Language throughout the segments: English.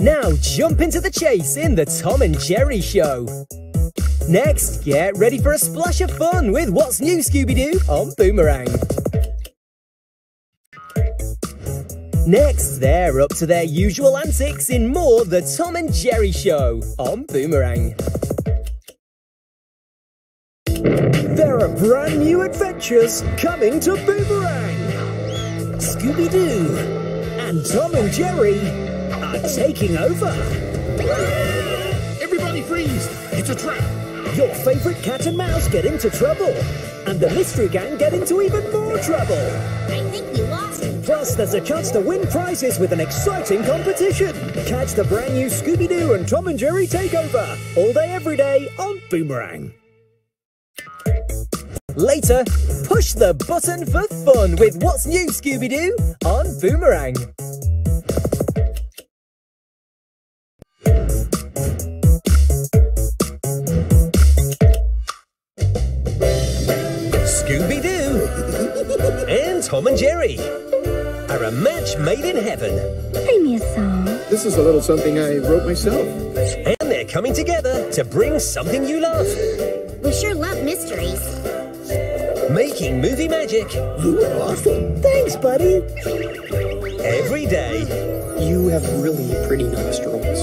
Now jump into the chase in the Tom and Jerry Show. Next, get ready for a splash of fun with What's New Scooby-Doo on Boomerang. Next, they're up to their usual antics in more The Tom and Jerry Show on Boomerang. There are brand new adventures coming to Boomerang. Scooby-Doo and Tom and Jerry are taking over. Everybody freeze! It's a trap! Your favorite cat and mouse get into trouble. And the mystery gang get into even more trouble. I think we lost. Plus, there's a chance to win prizes with an exciting competition. Catch the brand new Scooby-Doo and Tom and Jerry Takeover. All day, every day on Boomerang. Later, push the button for fun with What's New Scooby-Doo on Boomerang. And Tom and Jerry are a match made in heaven. Play me a song. This is a little something I wrote myself. And they're coming together to bring something you love. We sure love mysteries. Making movie magic You are awesome. Thanks, buddy. every day. You have really pretty nostrils.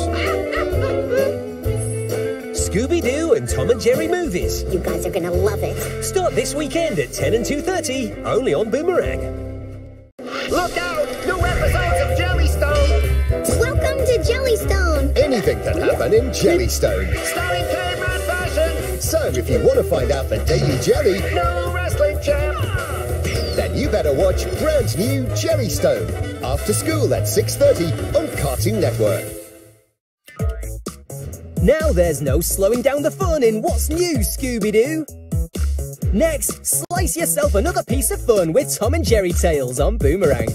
Scooby-Doo and Tom and Jerry movies. You guys are gonna love it. Start this weekend at 10 and 2.30, only on Boomerang. Look out! New episodes of Jellystone! Welcome to Jellystone. Anything can happen in Jellystone. Starring caveman fashion! So if you want to find out the daily jelly, No wrestling champ! then you better watch brand new Jellystone after school at 6:30 on Cartoon Network. Now there's no slowing down the fun in What's New, Scooby-Doo. Next, slice yourself another piece of fun with Tom and Jerry Tales on Boomerang.